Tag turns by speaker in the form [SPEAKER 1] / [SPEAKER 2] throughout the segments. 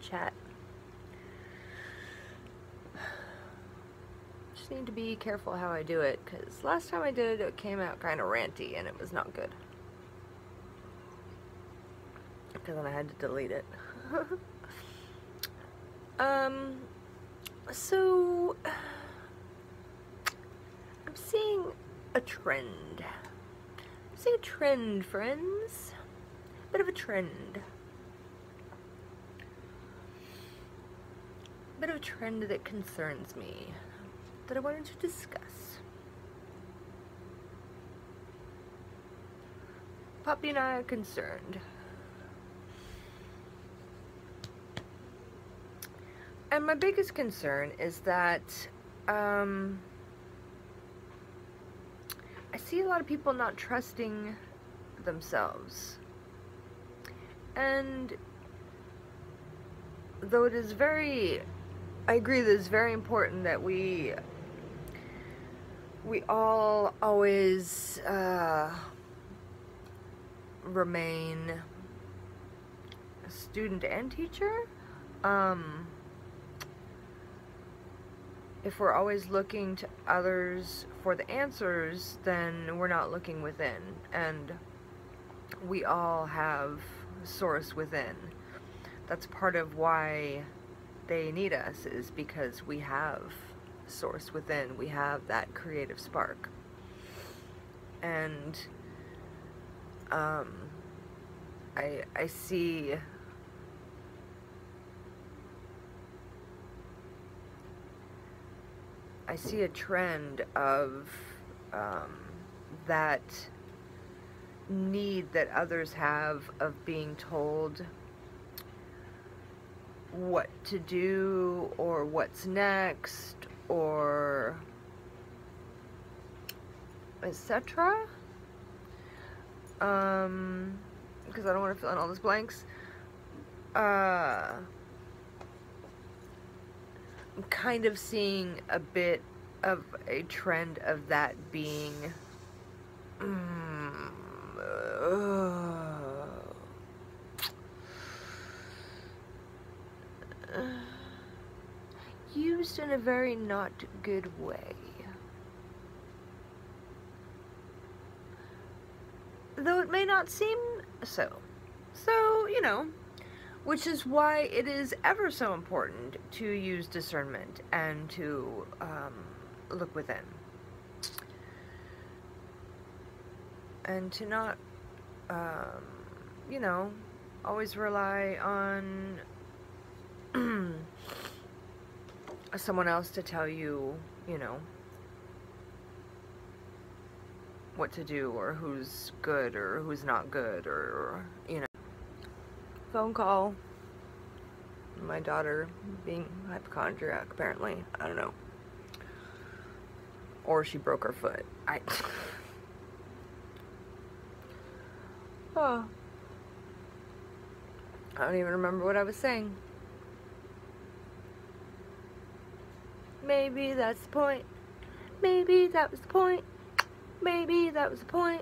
[SPEAKER 1] chat. Just need to be careful how I do it, because last time I did it, it came out kind of ranty, and it was not good. Because then I had to delete it. um, so, I'm seeing a trend. I'm seeing a trend, friends. Bit of a trend. Bit of a trend that concerns me that I wanted to discuss. Poppy and I are concerned. And my biggest concern is that um, I see a lot of people not trusting themselves. And though it is very, I agree that it's very important that we, we all always uh, remain a student and teacher. Um, if we're always looking to others for the answers, then we're not looking within. And we all have source within. That's part of why they need us, is because we have source within. We have that creative spark. And um, I, I see I see a trend of um, that need that others have of being told what to do or what's next or etc. Um, because I don't want to fill in all those blanks. Uh, I'm kind of seeing a bit of a trend of that being um, uh, in a very not good way. Though it may not seem so. So, you know, which is why it is ever so important to use discernment and to um, look within. And to not, um, you know, always rely on someone else to tell you, you know, what to do or who's good or who's not good or, you know. Phone call. My daughter being hypochondriac, apparently. I don't know. Or she broke her foot. I. oh. I don't even remember what I was saying. Maybe that's the point. Maybe that was the point. Maybe that was the point.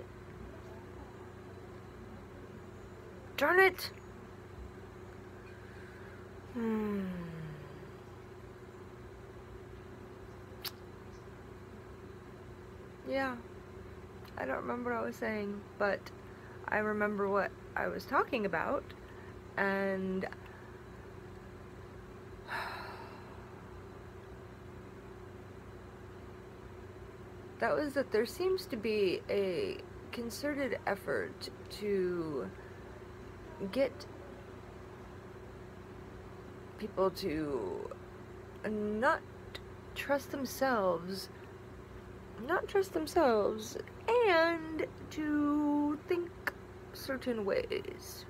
[SPEAKER 1] Darn it! Hmm. Yeah. I don't remember what I was saying, but I remember what I was talking about, and that was that there seems to be a concerted effort to get people to not trust themselves, not trust themselves, and to think certain ways.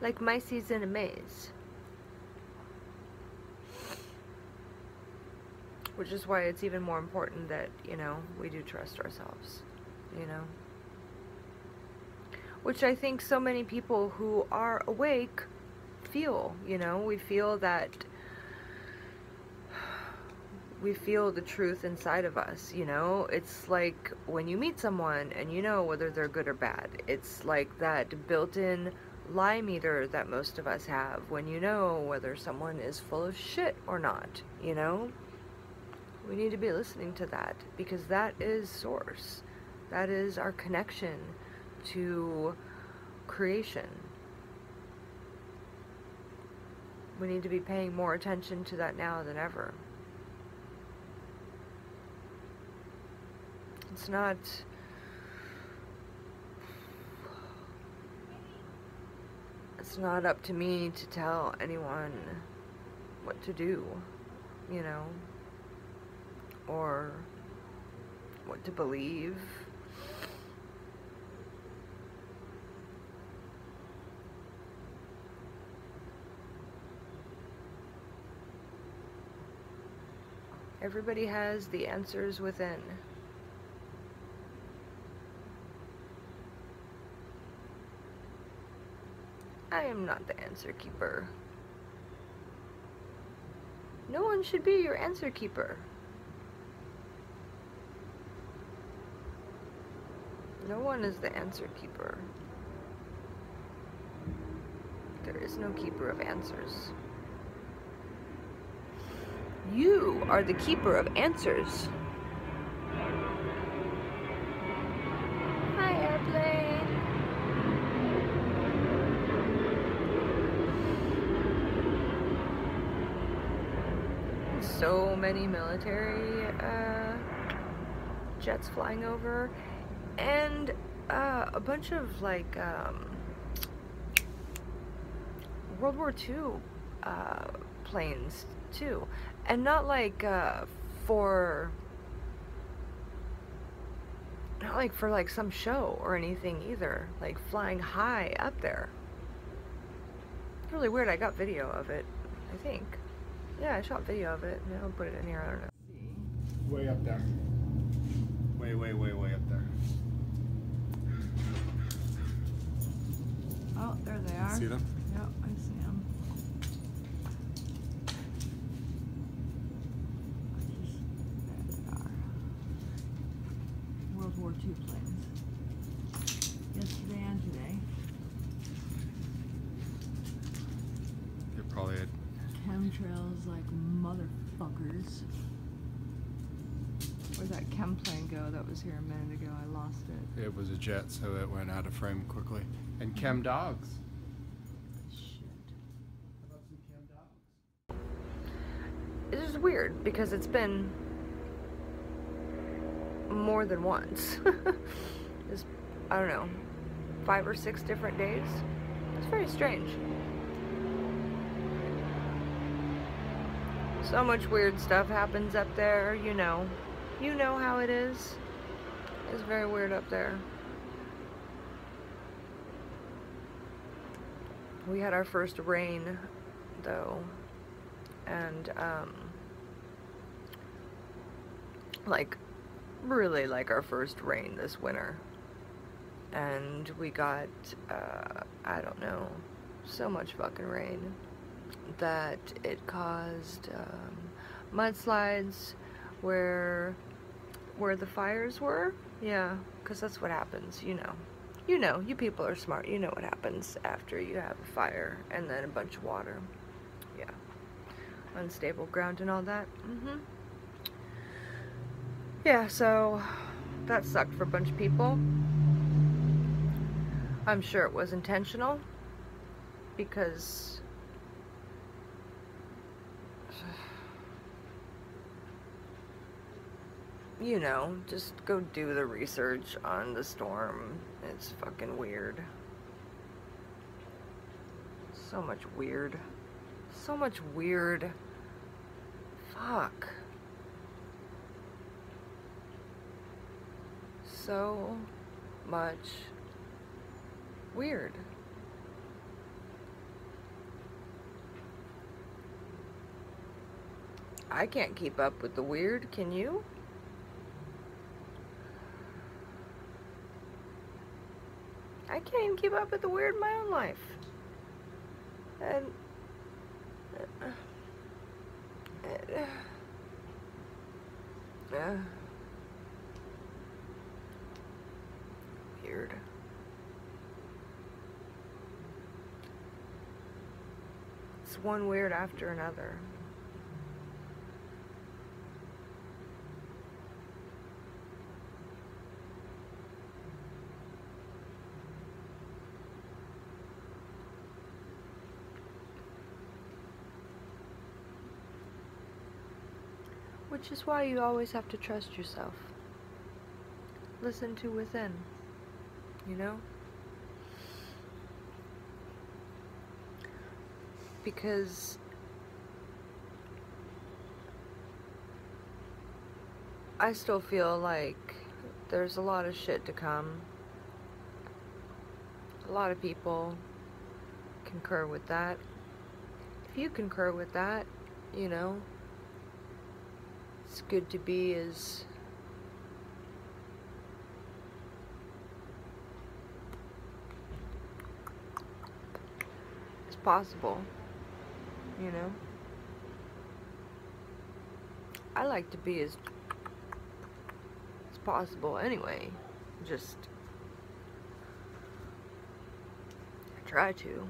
[SPEAKER 1] Like mices in a maze. Which is why it's even more important that, you know, we do trust ourselves, you know? which I think so many people who are awake feel, you know, we feel that we feel the truth inside of us, you know? It's like when you meet someone and you know whether they're good or bad. It's like that built-in lie meter that most of us have when you know whether someone is full of shit or not, you know? We need to be listening to that because that is source. That is our connection to creation. We need to be paying more attention to that now than ever. It's not it's not up to me to tell anyone what to do, you know, or what to believe. Everybody has the answers within. I am not the answer keeper. No one should be your answer keeper. No one is the answer keeper. There is no keeper of answers. You are the keeper of answers. Hi, airplane. So many military uh, jets flying over, and uh, a bunch of like um, World War II uh, planes too. And not like uh, for not like for like some show or anything either. Like flying high up there. Really weird. I got video of it I think. Yeah I shot video of it. I'll put it in here. I don't know.
[SPEAKER 2] Way up there. Way way way way up there
[SPEAKER 1] oh there they are
[SPEAKER 2] see them
[SPEAKER 1] yep I see them Just, there they are. World War II planes. Yesterday and today.
[SPEAKER 2] they're probably at
[SPEAKER 1] Chemtrails like motherfuckers. Where'd that chem plane go that was here a minute ago? I lost it.
[SPEAKER 2] it was a jet so it went out of frame quickly and chem dogs
[SPEAKER 1] Shit. It's weird because it's been more than once. I don't know, five or six different days. It's very strange. So much weird stuff happens up there, you know. You know how it is. It's very weird up there. We had our first rain, though, and, um, like, really like our first rain this winter. And we got, uh, I don't know, so much fucking rain that it caused um, mudslides where where the fires were. Yeah, because that's what happens, you know. You know, you people are smart. You know what happens after you have a fire and then a bunch of water. Yeah. Unstable ground and all that. Mm-hmm. Yeah, so that sucked for a bunch of people. I'm sure it was intentional because you know, just go do the research on the storm. It's fucking weird. So much weird. So much weird. Fuck. So much weird. I can't keep up with the weird, can you? I can't even keep up with the weird in my own life. And uh, uh, Yeah. Weird. It's one weird after another. Which is why you always have to trust yourself. Listen to within. You know? Because I still feel like there's a lot of shit to come. A lot of people concur with that. If you concur with that, you know, good to be as as possible, you know. I like to be as as possible anyway. Just try to.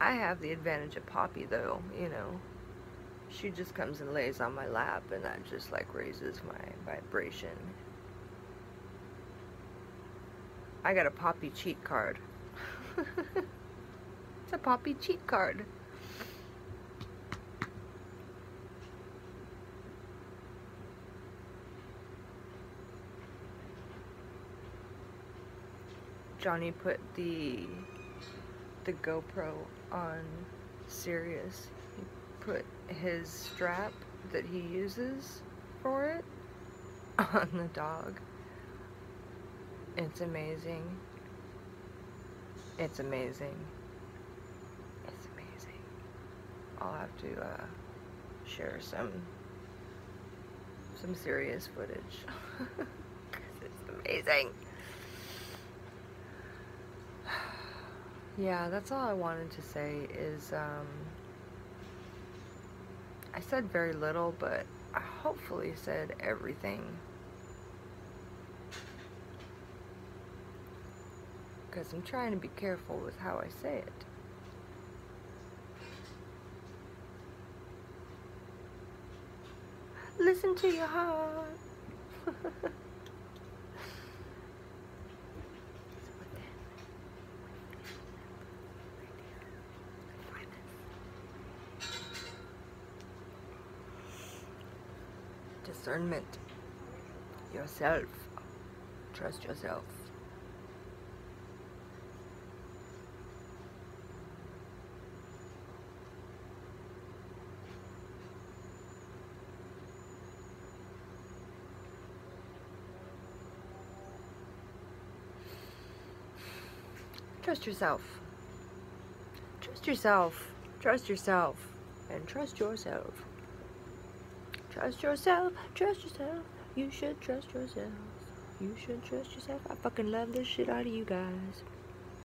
[SPEAKER 1] I have the advantage of Poppy though, you know. She just comes and lays on my lap and that just like raises my vibration. I got a Poppy cheat card. it's a Poppy cheat card. Johnny put the the GoPro on Sirius. He put his strap that he uses for it on the dog. It's amazing. It's amazing. It's amazing. I'll have to uh, share some some serious footage. it's amazing. Yeah, that's all I wanted to say is, um, I said very little, but I hopefully said everything. Because I'm trying to be careful with how I say it. Listen to your heart. discernment. Yourself. Trust yourself. Trust yourself. Trust yourself. Trust yourself. And trust yourself. Trust yourself, trust yourself. You should trust yourself. You should trust yourself. I fucking love this shit out of you guys.